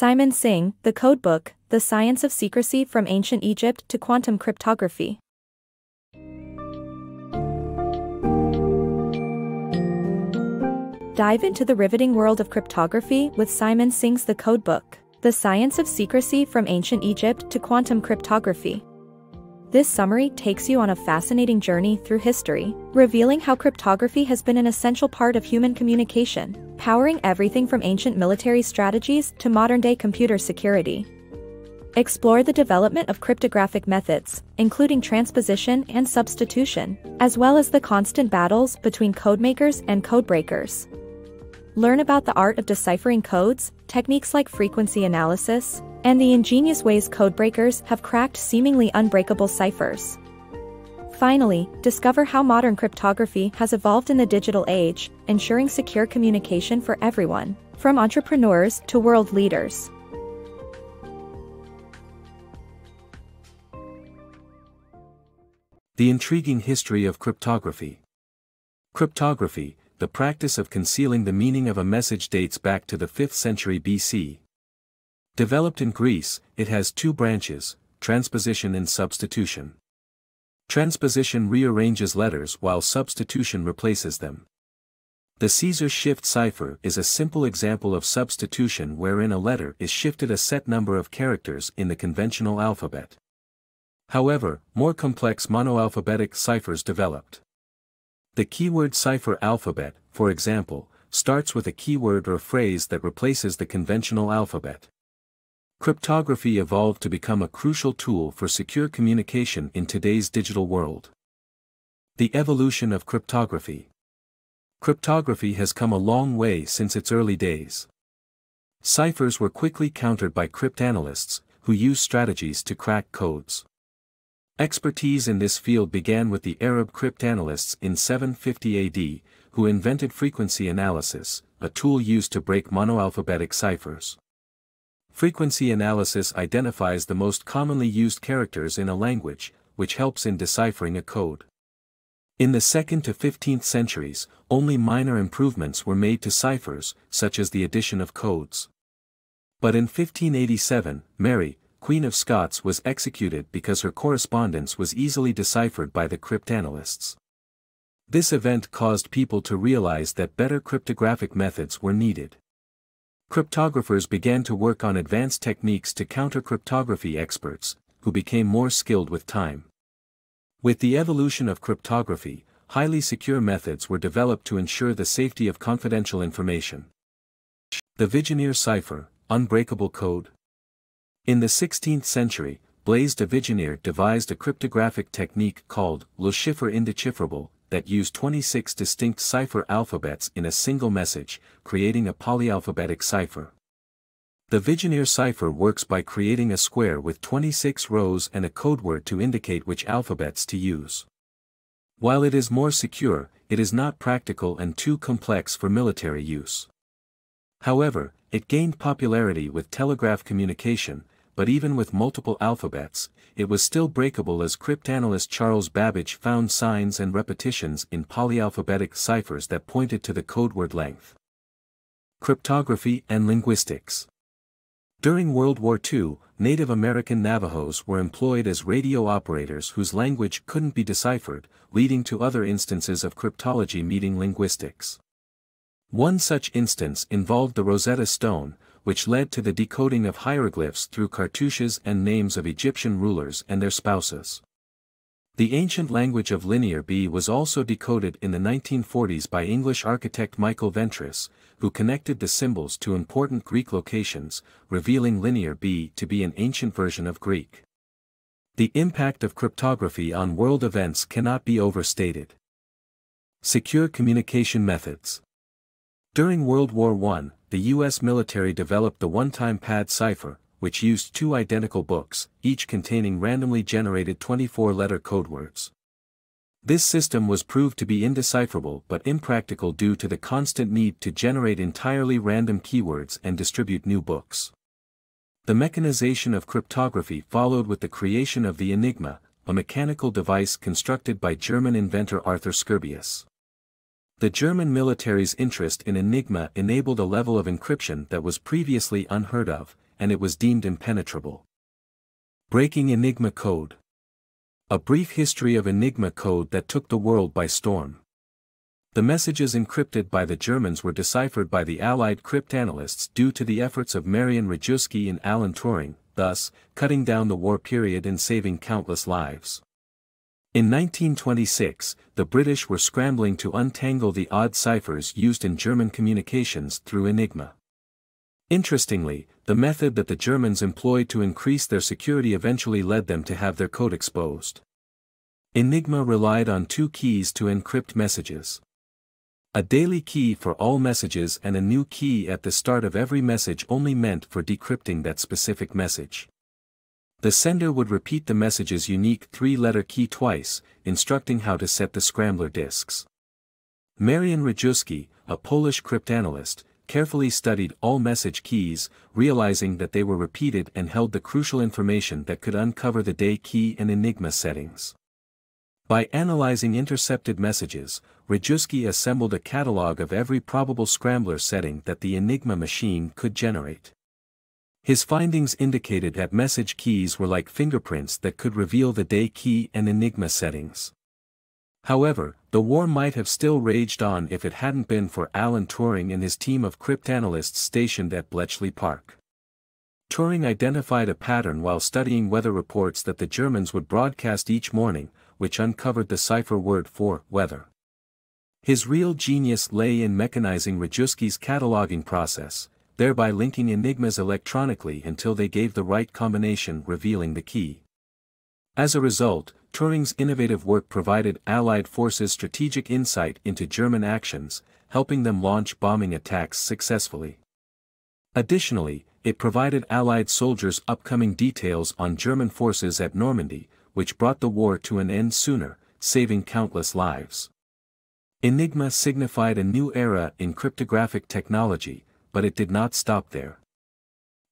Simon Singh, The Codebook, The Science of Secrecy from Ancient Egypt to Quantum Cryptography. Dive into the riveting world of cryptography with Simon Singh's The Codebook, The Science of Secrecy from Ancient Egypt to Quantum Cryptography. This summary takes you on a fascinating journey through history, revealing how cryptography has been an essential part of human communication, powering everything from ancient military strategies to modern-day computer security. Explore the development of cryptographic methods, including transposition and substitution, as well as the constant battles between codemakers and codebreakers. Learn about the art of deciphering codes, techniques like frequency analysis, and the ingenious ways codebreakers have cracked seemingly unbreakable ciphers. Finally, discover how modern cryptography has evolved in the digital age, ensuring secure communication for everyone, from entrepreneurs to world leaders. The intriguing history of cryptography. Cryptography, the practice of concealing the meaning of a message dates back to the 5th century BC. Developed in Greece, it has two branches, transposition and substitution. Transposition rearranges letters while substitution replaces them. The Caesar shift cipher is a simple example of substitution wherein a letter is shifted a set number of characters in the conventional alphabet. However, more complex monoalphabetic ciphers developed. The keyword cipher alphabet, for example, starts with a keyword or phrase that replaces the conventional alphabet. Cryptography evolved to become a crucial tool for secure communication in today's digital world. The evolution of cryptography. Cryptography has come a long way since its early days. Ciphers were quickly countered by cryptanalysts, who used strategies to crack codes. Expertise in this field began with the Arab cryptanalysts in 750 AD, who invented frequency analysis, a tool used to break monoalphabetic ciphers. Frequency analysis identifies the most commonly used characters in a language, which helps in deciphering a code. In the 2nd to 15th centuries, only minor improvements were made to ciphers, such as the addition of codes. But in 1587, Mary, Queen of Scots was executed because her correspondence was easily deciphered by the cryptanalysts. This event caused people to realize that better cryptographic methods were needed cryptographers began to work on advanced techniques to counter cryptography experts, who became more skilled with time. With the evolution of cryptography, highly secure methods were developed to ensure the safety of confidential information. The Vigenère cipher, unbreakable code. In the 16th century, Blaise de Vigenère devised a cryptographic technique called Le chiffre indéchiffrable, that used 26 distinct cipher alphabets in a single message, creating a polyalphabetic cipher. The Vigenère cipher works by creating a square with 26 rows and a code word to indicate which alphabets to use. While it is more secure, it is not practical and too complex for military use. However, it gained popularity with telegraph communication, but even with multiple alphabets, it was still breakable as cryptanalyst Charles Babbage found signs and repetitions in polyalphabetic ciphers that pointed to the codeword length. Cryptography and Linguistics During World War II, Native American Navajos were employed as radio operators whose language couldn't be deciphered, leading to other instances of cryptology meeting linguistics. One such instance involved the Rosetta Stone, which led to the decoding of hieroglyphs through cartouches and names of Egyptian rulers and their spouses. The ancient language of Linear B was also decoded in the 1940s by English architect Michael Ventris, who connected the symbols to important Greek locations, revealing Linear B to be an ancient version of Greek. The impact of cryptography on world events cannot be overstated. Secure communication methods. During World War I, the U.S. military developed the one-time pad cipher, which used two identical books, each containing randomly generated 24-letter code words. This system was proved to be indecipherable but impractical due to the constant need to generate entirely random keywords and distribute new books. The mechanization of cryptography followed with the creation of the Enigma, a mechanical device constructed by German inventor Arthur Scherbius. The German military's interest in Enigma enabled a level of encryption that was previously unheard of, and it was deemed impenetrable. Breaking Enigma Code A brief history of Enigma code that took the world by storm. The messages encrypted by the Germans were deciphered by the Allied cryptanalysts due to the efforts of Marian Rejewski and Alan Turing, thus, cutting down the war period and saving countless lives. In 1926, the British were scrambling to untangle the odd ciphers used in German communications through Enigma. Interestingly, the method that the Germans employed to increase their security eventually led them to have their code exposed. Enigma relied on two keys to encrypt messages. A daily key for all messages and a new key at the start of every message only meant for decrypting that specific message. The sender would repeat the message's unique three-letter key twice, instructing how to set the scrambler disks. Marian Rejewski, a Polish cryptanalyst, carefully studied all message keys, realizing that they were repeated and held the crucial information that could uncover the day key and Enigma settings. By analyzing intercepted messages, Rejewski assembled a catalog of every probable scrambler setting that the Enigma machine could generate. His findings indicated that message keys were like fingerprints that could reveal the day key and Enigma settings. However, the war might have still raged on if it hadn't been for Alan Turing and his team of cryptanalysts stationed at Bletchley Park. Turing identified a pattern while studying weather reports that the Germans would broadcast each morning, which uncovered the cipher word for weather. His real genius lay in mechanizing Rejewski's cataloging process, thereby linking enigmas electronically until they gave the right combination revealing the key. As a result, Turing's innovative work provided Allied forces strategic insight into German actions, helping them launch bombing attacks successfully. Additionally, it provided Allied soldiers upcoming details on German forces at Normandy, which brought the war to an end sooner, saving countless lives. Enigma signified a new era in cryptographic technology, but it did not stop there.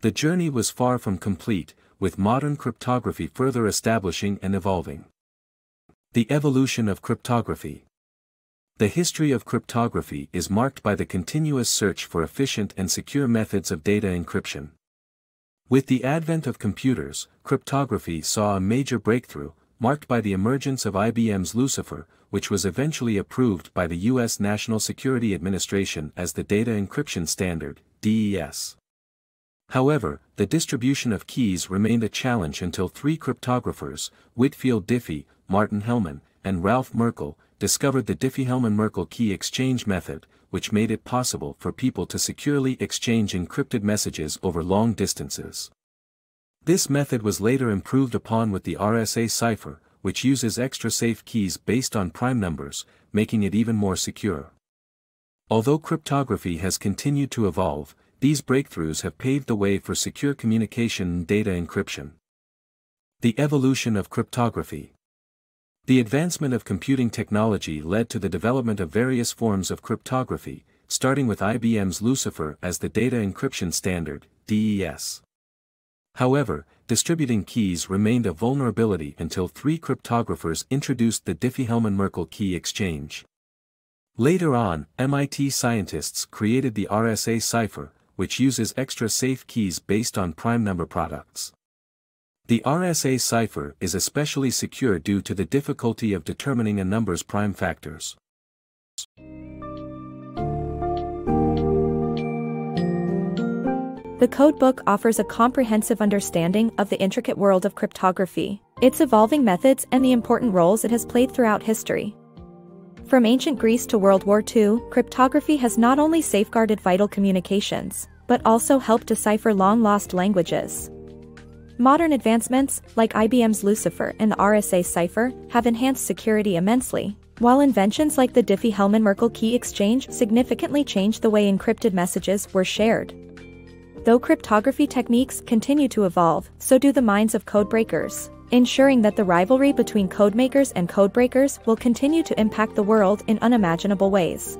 The journey was far from complete, with modern cryptography further establishing and evolving. The evolution of cryptography. The history of cryptography is marked by the continuous search for efficient and secure methods of data encryption. With the advent of computers, cryptography saw a major breakthrough, marked by the emergence of IBM's Lucifer, which was eventually approved by the U.S. National Security Administration as the Data Encryption Standard, DES. However, the distribution of keys remained a challenge until three cryptographers, Whitfield Diffie, Martin Hellman, and Ralph Merkle, discovered the Diffie-Hellman-Merkle key exchange method, which made it possible for people to securely exchange encrypted messages over long distances. This method was later improved upon with the RSA cipher, which uses extra safe keys based on prime numbers, making it even more secure. Although cryptography has continued to evolve, these breakthroughs have paved the way for secure communication and data encryption. The evolution of cryptography the advancement of computing technology led to the development of various forms of cryptography, starting with IBM's Lucifer as the data encryption standard, DES. However, distributing keys remained a vulnerability until three cryptographers introduced the Diffie-Hellman-Merkle key exchange. Later on, MIT scientists created the RSA cipher, which uses extra safe keys based on prime number products. The RSA cipher is especially secure due to the difficulty of determining a number's prime factors. The codebook offers a comprehensive understanding of the intricate world of cryptography, its evolving methods and the important roles it has played throughout history. From ancient Greece to World War II, cryptography has not only safeguarded vital communications, but also helped decipher long-lost languages. Modern advancements, like IBM's Lucifer and the RSA cipher, have enhanced security immensely, while inventions like the Diffie-Hellman-Merkle key exchange significantly changed the way encrypted messages were shared. Though cryptography techniques continue to evolve, so do the minds of codebreakers, ensuring that the rivalry between codemakers and codebreakers will continue to impact the world in unimaginable ways.